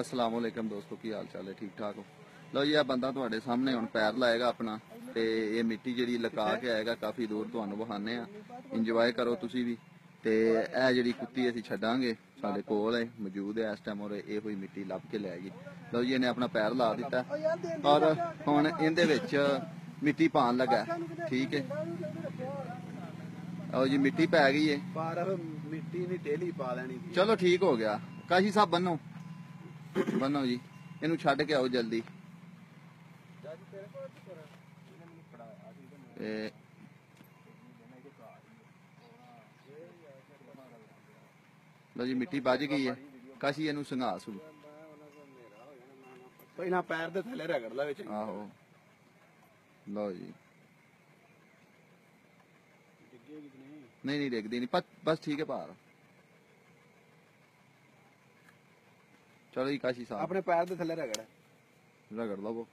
ਅਸਲਾਮ ਵਾਲੇਕਮ ਦੋਸਤੋ ਕੀ ਹਾਲ ਚਾਲ ਹੈ? ਠੀਕ ਠਾਕ ਹੋ? ਲਓ ਜੀ ਇਹ ਬੰਦਾ ਤੁਹਾਡੇ ਸਾਹਮਣੇ ਹੁਣ ਪੈਰ ਲਾਏਗਾ ਆਪਣਾ ਤੇ ਇਹ ਮਿੱਟੀ ਜਿਹੜੀ ਲਗਾ ਕੇ ਆਏਗਾ ਕਾਫੀ ਦੂਰ ਤੁਹਾਨੂੰ ਵਹਾਨੇ ਆ ਇੰਜੋਏ ਕਰੋ ਤੁਸੀਂ ਵੀ। ਤੇ ਇਹ ਜਿਹੜੀ ਕੁੱਤੀ ਅਸੀਂ ਛੱਡਾਂਗੇ ਸਾਡੇ ਕੋਲ ਹੈ ਮੌਜੂਦ ਹੈ ਇਸ ਟਾਈਮ ਔਰ ਇਹੋ ਹੀ ਮਿੱਟੀ ਲੱਭ ਕੇ ਲੈ ਗਈ ਲਓ ਜੀ ਇਹਨੇ ਆਪਣਾ ਪੈਰ ਲਾ ਦਿੱਤਾ। ਔਰ ਹੁਣ ਇਹਦੇ ਵਿੱਚ ਮਿੱਟੀ ਪਾਣ ਲੱਗਾ ਠੀਕ ਹੈ। ਲਓ ਜੀ ਮਿੱਟੀ ਪੈ ਗਈ ਹੈ। ਪਰ ਮਿੱਟੀ ਨਹੀਂ ਡੇਲੀ ਪਾ ਲੈਣੀ। ਚਲੋ ਠੀਕ ਹੋ ਗਿਆ। ਕਾਸ਼ੀ ਸਾਹਿਬ ਬੰਨੋ। ਬੰਨੋ ਜੀ। ਇਹਨੂੰ ਛੱਡ ਕੇ ਆਓ ਜਲਦੀ। ਜੀ ਮਿੱਟੀ ਵੱਜ ਗਈ ਹੈ। ਕਾਸ਼ੀ ਇਹਨੂੰ ਸੰਘਾ ਸੁ ਪਹਿਲਾਂ ਪੈਰ ਦੇ ਥੱਲੇ ਰਗੜ ਲੈ ਵਿੱਚ। ਆਹੋ। ਲਓ ਜੀ। ਨਹੀਂ? ਨਹੀਂ ਡਿੱਗਦੀ ਨਹੀਂ। ਬਸ- ਬਸ ਠੀਕ ਹੈ ਪਾਰ ਚਲੋ ਜੀ ਕਾਸ਼ੀ ਸਾਹਿਬ। ਆਪਣੇ ਪੈਰ ਦੇ ਥੱਲੇ ਰਗੜ। ਰਗੜ ਲਵੋ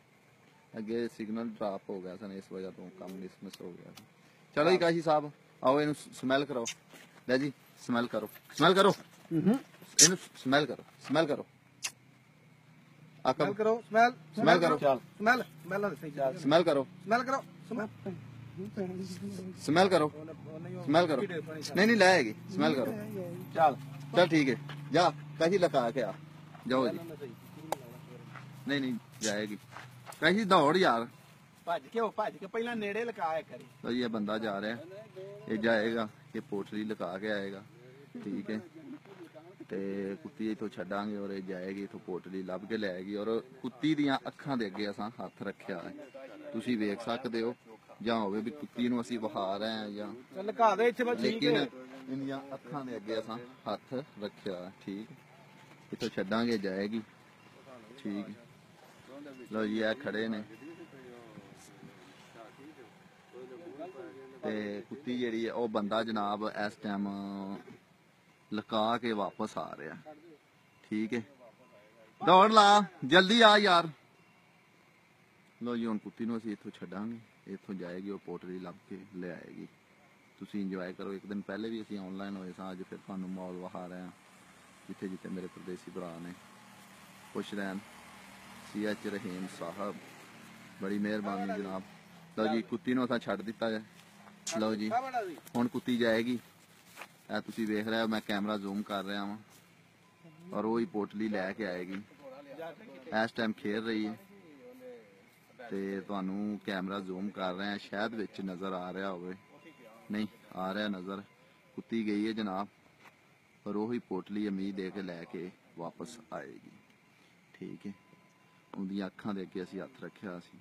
ਅੱਗੇ ਸਿਗਨਲ ਡ੍ਰਾਪ ਹੋ ਗਿਆ ਸਨ ਇਸ ਵਜ੍ਹਾ ਤੋਂ ਕੰਮ ਡਿਸਮਿਸ ਹੋ ਗਿਆ। ਸੀ ਚਲੋ ਜੀ ਕਾਸ਼ੀ ਸਾਹਿਬ ਆਓ ਇਹਨੂੰ ਸਮੈਲ ਕਰੋ। ਲੈ ਜੀ ਸਮੈਲ ਕਰੋ। ਸਮੈਲ ਕਰੋ। ਇਹਨੂੰ ਸਮੈਲ ਕਰੋ ਸਮੈਲ ਕਰੋ। ਸਮੈਲ ਆਕਮ ਕਰੋ ਸਮੈਲ ਸਮੈਲ ਕਰੋ। ਚੱਲ ਸਮੈਲ ਸਮੈਲ ਨਾਲ ਸਹੀ ਚੱਲ। ਸਮੈਲ ਕਰੋ। ਸਮੈਲ ਕਰੋ ਸਮੈਲ ਸਮੈਲ ਕਰੋ। ਸਮੈਲ ਕਰੋ। ਨਹੀਂ ਨਹੀਂ ਲੈ ਆਏਗੀ। ਸਮੈਲ ਕਰੋ। ਚੱਲ। ਚਲ ਠੀਕ ਹੈ। ਜਾ ਕਾਸ਼ੀ ਲਗਾ ਕੇ ਆ। ਜਾਓ ਜੀ। ਨਹੀਂ ਨਹੀਂ ਜਾਏਗੀ। ਕਾਸ਼ੀ ਦੌੜ ਯਾਰ। ਭੱਜ ਕੇ ਉਹ ਭੱਜ ਕੇ ਪਹਿਲਾਂ ਨੇੜੇ ਲਗਾਇਆ ਕਰੀ। ਜੀ ਇਹ ਬੰਦਾ ਜਾ ਰਿਹਾ। ਇਹ ਜਾਏਗਾ ਇਹ ਪੋਟਲੀ ਲਗਾ ਕੇ ਆਏਗਾ। ਠੀਕ ਹੈ। ਤੇ ਕੁੱਤੀ ਇਥੋਂ ਛੱਡਾਂਗੇ ਔਰ ਇਹ ਜਾਏਗੀ ਇਥੋਂ ਪੋਟਲੀ ਲੱਭ ਕੇ ਲੈ ਆਏਗੀ ਔਰ ਕੁੱਤੀ ਦੀਆਂ ਅੱਖਾਂ ਦੇ ਅੱਗੇ ਅਸਾਂ ਹੱਥ ਰੱਖਿਆ ਹੈ। ਤੁਸੀਂ ਵੇਖ ਸਕਦੇ ਹੋ ਜਾਂ ਹੋਵੇ ਵੀ ਕੁੱਤੀ ਨੂੰ ਅਸੀਂ ਵਹਾ ਰਹੇ ਹਾਂ ਜਾਂ ਚੱਲ ਲਗਾ ਦੇ ਇੱਥੇ ਬਸ ਠੀਕ ਲੇਕਿਨ ਹੈ। ਇਹਦੀਆਂ ਅੱਖਾਂ ਦੇ ਅੱਗੇ ਅਸਾਂ ਹੱਥ ਰੱਖਿਆ ਠੀਕ ਇਥੋਂ ਛੱਡਾਂਗੇ, ਜਾਏਗੀ। ਠੀਕ ਲਓ ਜੀ, ਇਹ ਖੜੇ ਨੇ। ਤੇ ਕੁੱਤੀ ਜਿਹੜੀ ਹੈ, ਉਹ ਬੰਦਾ ਜਨਾਬ ਇਸ ਟਾਈਮ ਲਕਾ ਕੇ ਵਾਪਸ ਆ ਰਿਹਾ। ਠੀਕ ਹੈ। ਦੌੜ ਲਾ, ਜਲਦੀ ਆ ਯਾਰ। ਲੋ ਜੀ, ਹੁਣ ਕੁੱਤੀ ਨੂੰ ਅਸੀਂ ਇੱਥੋਂ ਛੱਡਾਂਗੇ। ਇੱਥੋਂ ਜਾਏਗੀ, ਉਹ ਪੋਟਰੀ ਲੱਭ ਕੇ ਲੈ ਆਏਗੀ। ਤੁਸੀਂ ਇੰਜੋਏ ਕਰੋ। ਇੱਕ ਦਿਨ ਪਹਿਲੇ ਵੀ ਅਸੀਂ ਆਨਲਾਈਨ ਹੋਏ ਸਾਂ, ਅੱਜ ਫਿਰ ਤੁਹਾਨੂੰ ਮਾਲ ਵਹਾ ਰਹੇ ਹਾਂ। ਜਿੱਥੇ ਜਿੱਥੇ ਮੇਰੇ ਪ੍ਰਦੇਸੀ ਭਰਾ ਨੇ ਖੁਸ਼ ਰਹਿਣ। ਸੀ ਐਚ ਰਹੀਮ ਸਾਹਿਬ ਬੜੀ ਮਿਹਰਬਾਨੀ ਜਨਾਬ। ਲਓ ਜੀ ਕੁੱਤੀ ਨੂੰ ਅਸਾਂ ਛੱਡ ਦਿੱਤਾ ਹੈ। ਲਓ ਜੀ ਹੁਣ ਕੁੱਤੀ ਜਾਏਗੀ। ਇਹ ਤੁਸੀਂ ਵੇਖ ਰਹੇ ਹੋ ਮੈਂ ਕੈਮਰਾ ਜ਼ੂਮ ਕਰ ਰਿਹਾ ਹਾਂ ਔਰ ਉਹ ਹੀ ਪੋਟਲੀ ਲੈ ਕੇ ਆਏਗੀ। ਇਸ ਟਾਈਮ ਖੇਡ ਰਹੀ ਹੈ। ਤੇ ਤੁਹਾਨੂੰ ਕੈਮਰਾ ਜ਼ੂਮ ਕਰ ਰਹੇ ਸ਼ਾਇਦ ਵਿੱਚ ਨਜ਼ਰ ਆ ਰਿਹਾ ਹੋਵੇ। ਨਹੀਂ ਆ ਰਿਹਾ ਨਜ਼ਰ। ਕੁੱਤੀ ਗਈ ਹੈ ਜਨਾਬ। ਪਰ ਉਹੀ ਪੋਟਲੀ ਅਮੀ ਦੇ ਕੇ ਲੈ ਕੇ ਵਾਪਸ ਆਏਗੀ। ਠੀਕ ਹੈ? ਉਹਦੀਆਂ ਅੱਖਾਂ ਦੇ ਅੱਗੇ ਅਸੀਂ ਹੱਥ ਰੱਖਿਆ ਸੀ।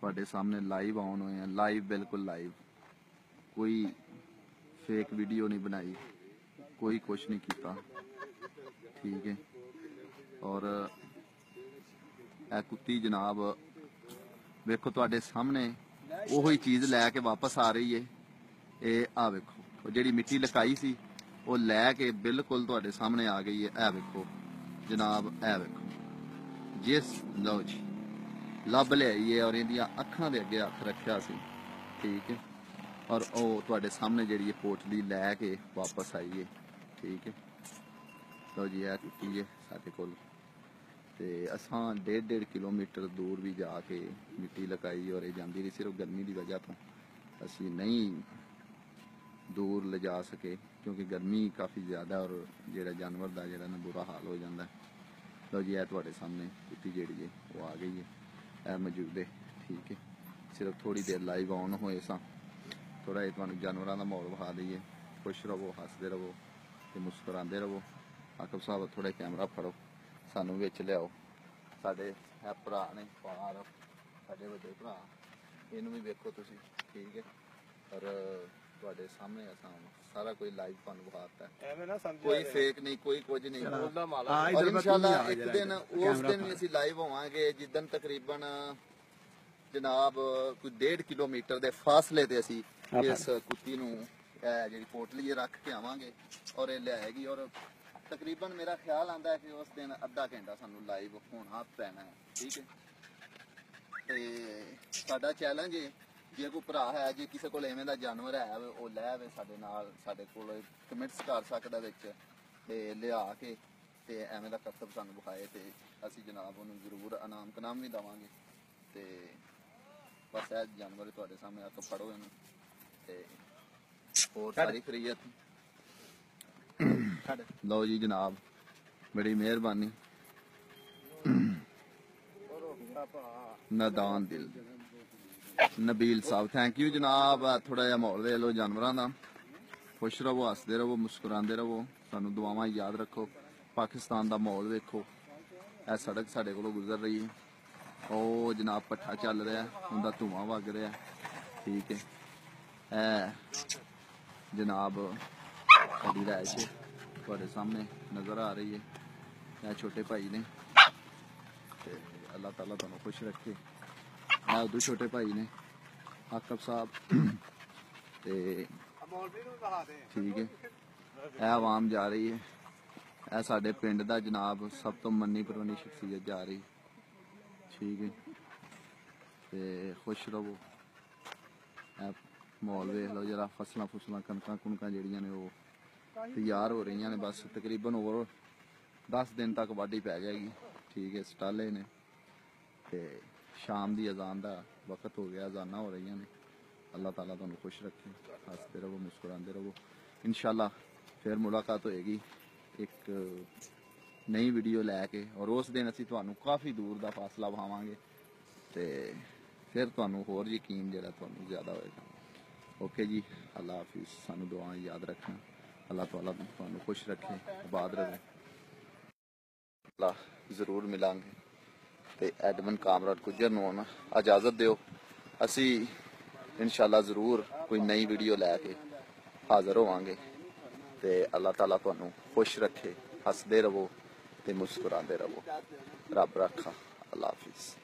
ਤੁਹਾਡੇ ਸਾਹਮਣੇ ਲਾਈਵ ਆਉਣ ਹੋਏ ਆ ਲਾਈਵ ਬਿਲਕੁਲ ਲਾਈਵ ਕੋਈ ਫੇਕ ਵੀਡੀਓ ਨਹੀਂ ਬਣਾਈ। ਕੋਈ ਕੁਛ ਨਹੀਂ ਕੀਤਾ। ਠੀਕ ਹੈ? ਔਰ ਇਹ ਕੁੱਤੀ ਜਨਾਬ, ਵੇਖੋ ਤੁਹਾਡੇ ਸਾਹਮਣੇ ਉਹੋ ਚੀਜ਼ ਲੈ ਕੇ ਵਾਪਸ ਆ ਰਹੀ ਏ ਇਹ ਆ ਵੇਖੋ। ਉਹ ਜਿਹੜੀ ਮਿੱਟੀ ਲਕਾਈ ਸੀ, ਉਹ ਲੈ ਕੇ ਬਿਲਕੁਲ ਤੁਹਾਡੇ ਸਾਹਮਣੇ ਆ ਗਈ ਏ ਇਹ ਵੇਖੋ, ਜਨਾਬ, ਇਹ ਵੇਖੋ। ਜਿਸ ਲਓ ਜੀ, ਲੱਭ ਲਿਆਈ ਏ ਔਰ ਇਹਦੀਆਂ ਅੱਖਾਂ ਦੇ ਅੱਗੇ ਹੱਥ ਰੱਖਿਆ ਸੀ। ਠੀਕ ਹੈ। ਔਰ ਉਹ ਤੁਹਾਡੇ ਸਾਹਮਣੇ ਜਿਹੜੀ ਇਹ ਪੋਟਲੀ ਲੈ ਕੇ ਵਾਪਸ ਆਈ ਏ ਠੀਕ ਹੈ। ਲਓ ਜੀ, ਇਹ ਕੁੱਤੀ ਹੈ ਸਾਡੇ ਕੋਲ। ਤੇ ਅਸਾਂ 1.5 ਕਿਲੋਮੀਟਰ ਦੂਰ ਵੀ ਜਾ ਕੇ ਮਿੱਟੀ ਲਗਾਈ ਔਰ ਇਹ ਜਾਂਦੀ ਰਹੀ ਸਿਰਫ ਗਰਮੀ ਦੀ ਵਜ੍ਹਾ ਤੋਂ ਅਸੀਂ ਨਹੀਂ ਦੂਰ ਲਿਜਾ ਸਕੇ, ਕਿਉਂਕਿ ਗਰਮੀ ਕਾਫੀ ਜ਼ਿਆਦਾ ਔਰ ਜਿਹੜਾ ਜਾਨਵਰ ਦਾ ਜਿਹੜਾ ਨਾ ਬੁਰਾ ਹਾਲ ਹੋ ਜਾਂਦਾ। ਹੈ। ਲਓ ਜੀ, ਇਹ ਤੁਹਾਡੇ ਸਾਹਮਣੇ ਕੁੱਤੀ ਜਿਹੜੀ ਹੈ, ਉਹ ਆ ਗਈ ਹੈ। ਇਹ ਮੌਜੂਦ ਹੈ, ਠੀਕ ਹੈ। ਸਿਰਫ ਥੋੜੀ ਦੇਰ ਲਾਈਵ ਆਨ ਹੋਏ ਸਾਂ। ਥੋੜਾ ਇਹ ਤੁਹਾਨੂੰ ਜਾਨਵਰਾਂ ਦਾ ਮਾਹੌਲ ਵਿਖਾ ਦਈਏ। ਖੁਸ਼ ਰਹੋ, ਹੱਸਦੇ ਰਹੋ ਤੇ ਮੁਸਕਰਾਉਂਦੇ ਰਹੋ। ਆਕਬ ਸਾਹਿਬ ਥੋੜੇ ਕੈਮਰਾ ਫੜੋ। ਸਾਨੂੰ ਵਿੱਚ ਲਿਆਓ। ਸਾਡੇ ਇਹ ਭਰਾ ਨੇ ਪਾਰ ਸਾਡੇ ਵੱਡੇ ਭਰਾ। ਇਹਨੂੰ ਵੀ ਵੇਖੋ ਤੁਸੀਂ, ਠੀਕ ਹੈ। ਪਰ ਤੁਹਾਡੇ ਸਾਹਮਣੇ ਅਸਾਂ ਸਾਰਾ ਕੋਈ ਲਾਈਵ ਤੁਹਾਨੂੰ ਵਿਖਾਤਾ ਹੈ। ਐਵੇਂ ਨਾ ਸਮਝ ਕੋਈ ਫੇਕ ਨਹੀਂ ਕੋਈ ਕੁਝ ਨਹੀਂ। ਹਾਂ। ਔਰ ਇਧਰ ਇਨਸ਼ਾਅੱਲਾ ਇੱਕ ਦਿਨ ਉਸ ਦਿਨ ਵੀ ਅਸੀਂ ਲਾਈਵ ਹੋਵਾਂਗੇ ਜਿੱਦਨ ਤਕਰੀਬਨ ਜਨਾਬ ਕੋਈ 1.5 ਕਿਲੋਮੀਟਰ ਦੇ ਫਾਸਲੇ ਤੇ ਅਸੀਂ ਇਸ ਕੁੱਤੀ ਨੂੰ ਇਹ ਜਿਹੜੀ ਪੋਟਲੀ ਇਹ ਰੱਖ ਕੇ ਆਵਾਂਗੇ ਔਰ ਇਹ ਲਿਆਏਗੀ। ਔਰ ਤਕਰੀਬਨ ਮੇਰਾ ਖਿਆਲ ਆਂਦਾ ਹੈ ਕਿ ਉਸ ਦਿਨ ਅੱਧਾ ਘੰਟਾ ਸਾਨੂੰ ਲਾਈਵ ਹੋਣਾ ਪੈਣਾ ਹੈ। ਠੀਕ ਹੈ। ਤੇ ਸਾਡਾ ਚੈਲੰਜ ਹੈ ਜੇ ਕੋਈ ਭਰਾ ਹੈ ਜੇ ਕਿਸੇ ਕੋਲ ਐਵੇਂ ਦਾ ਜਾਨਵਰ ਹੈ ਉਹ ਲੈ ਆਵੇ ਸਾਡੇ ਨਾਲ ਸਾਡੇ ਕੋਲ ਕਮੈਂਟਸ ਕਰ ਸਕਦਾ ਵਿੱਚ ਤੇ ਲਿਆ ਕੇ ਤੇ ਐਵੇਂ ਦਾ ਕਰਤਬ ਸਾਨੂੰ ਵਿਖਾਏ ਤੇ ਅਸੀਂ ਜਨਾਬ ਉਹਨੂੰ ਜ਼ਰੂਰ ਇਨਾਮ ਕਨਾਮ ਵੀ ਦਵਾਂਗੇ ਤੇ ਬਸ ਇਹ ਜਾਨਵਰ ਤੁਹਾਡੇ ਸਾਹਮਣੇ ਆ ਕੇ ਫੜੋ ਇਹਨੂੰ ਤੇ ਹੋਰ ਸਾਰੀ ਖਰੀਅਤ। ਲਓ ਜੀ ਜਨਾਬ ਬੜੀ ਮਿਹਰਬਾਨੀ। ਨਦਾਨ ਦਿਲ। ਨਬੀਲ ਸਾਹਿਬ ਥੈਂਕ ਯੂ ਜਨਾਬ। ਥੋੜਾ ਜਿਹਾ ਮਾਹੌਲ ਵੇਖ ਲਓ ਜਾਨਵਰਾਂ ਦਾ। ਖੁਸ਼ ਰਹੋ, ਹੱਸਦੇ ਰਹੋ, ਮੁਸਕਰਾਉਂਦੇ ਰਹੋ। ਸਾਨੂੰ ਦੁਆਵਾਂ ਯਾਦ ਰੱਖੋ। ਪਾਕਿਸਤਾਨ ਦਾ ਮਾਹੌਲ ਵੇਖੋ। ਇਹ ਸੜਕ ਸਾਡੇ ਕੋਲੋਂ ਗੁਜ਼ਰ ਰਹੀ ਹੈ। ਉਹ ਜਨਾਬ ਪੱਠਾ ਚੱਲ ਰਿਹਾ ਉਹਦਾ ਧੂਆਂ ਵਗ ਰਿਹਾ ਠੀਕ ਹੈ। ਇਹ ਜਨਾਬ ਸਾਡੀ ਰਾਇਸ਼ ਤੁਹਾਡੇ ਸਾਹਮਣੇ ਨਜ਼ਰ ਆ ਰਹੀ ਹੈ। ਇਹ ਛੋਟੇ ਭਾਈ ਨੇ। ਤੇ ਅੱਲਾਹ ਤਾਲਾ ਤੁਹਾਨੂੰ ਖੁਸ਼ ਰੱਖੇ। ਇਹ ਉਦੋਂ ਛੋਟੇ ਭਾਈ ਨੇ, ਆਕਬ ਸਾਹਿਬ। ਤੇ ਠੀਕ ਹੈ। ਇਹ ਆਵਾਮ ਜਾ ਰਹੀ ਹੈ। ਇਹ ਸਾਡੇ ਪਿੰਡ ਦਾ ਜਨਾਬ ਸਭ ਤੋਂ ਮੰਨੀ ਪਰਵਨੀ ਸ਼ਖਸੀਅਤ ਜਾ ਰਹੀ। ਠੀਕ ਹੈ। ਤੇ ਖੁਸ਼ ਰਹੋ। ਇਹ ਮਾਹੌਲ ਵੇਖ ਲਓ ਜਰਾ, ਫਸਲਾਂ ਫੁਸਲਾਂ, ਕਣਕਾਂ ਕੁਣਕਾਂ ਜਿਹੜੀਆਂ ਨੇ ਉਹ ਤਿਆਰ ਹੋ ਰਹੀਆਂ ਨੇ, ਬਸ ਤਕਰੀਬਨ ਹੋਰ 10 ਦਿਨ ਤੱਕ ਵਾਢੀ ਪੈ ਜਾਏਗੀ। ਠੀਕ ਹੈ, ਸਟਾਲੇ ਨੇ। ਤੇ ਸ਼ਾਮ ਦੀ ਅਜ਼ਾਨ ਦਾ ਵਕਤ ਹੋ ਗਿਆ ਅਜ਼ਾਨਾਂ ਹੋ ਰਹੀਆਂ ਨੇ ਅੱਲਾਹ ਤਾਲਾ ਤੁਹਾਨੂੰ ਖੁਸ਼ ਰੱਖੇ ਹੱਸਦੇ ਰਹੋ ਮੁਸਕਰਾਉਂਦੇ ਰਹੋ ਇਨਸ਼ਾਅੱਲਾ ਫਿਰ ਮੁਲਾਕਾਤ ਹੋਏਗੀ ਇੱਕ ਨਈ ਵੀਡੀਓ ਲੈ ਕੇ ਔਰ ਉਸ ਦਿਨ ਅਸੀਂ ਤੁਹਾਨੂੰ ਕਾਫੀ ਦੂਰ ਦਾ ਫਾਸਲਾ ਵਹਾਵਾਂਗੇ ਤੇ ਫਿਰ ਤੁਹਾਨੂੰ ਹੋਰ ਯਕੀਨ ਜਿਹੜਾ ਤੁਹਾਨੂੰ ਜ਼ਿਆਦਾ ਹੋਏਗਾ ਓਕੇ ਜੀ ਅੱਲਾ ਹਾਫਿਜ਼ ਸਾਨੂੰ ਦੁਆਵਾਂ ਯਾਦ ਰੱਖਣਾ ਅੱਲਾਹ ਤਾਲਾ ਤੁਹਾਨੂੰ ਖੁਸ਼ ਰੱਖੇ ਆਬਾਦ ਰਹੇ ਅੱਲਾ ਜ਼ਰੂਰ ਮਿਲਾਂਗੇ ਤੇ ਐਡਮਨ ਕਾਮਰਾਡ ਗੁੱਜਰ ਨੂੰ ਹੁਣ ਇਜਾਜ਼ਤ ਦਿਓ। ਅਸੀਂ ਇਨਸ਼ਾਅੱਲਾ ਜ਼ਰੂਰ ਕੋਈ ਨਈ ਵੀਡੀਓ ਲੈ ਕੇ ਹਾਜ਼ਰ ਹੋਵਾਂਗੇ ਤੇ ਅੱਲਾਹ ਤਾਲਾ ਤੁਹਾਨੂੰ ਖੁਸ਼ ਰੱਖੇ, ਹੱਸਦੇ ਰਹੋ ਤੇ ਮੁਸਕਰਾਉਂਦੇ ਰਹੋ ਰੱਬ ਰੱਖਾ ਅੱਲਾ ਹਾਫਿਜ਼।